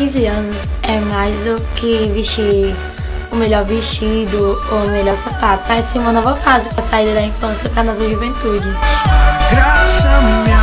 15 anos é mais do que vestir o melhor vestido ou o melhor sapato, Parece sim uma nova fase para sair da infância para a nossa juventude. Graça minha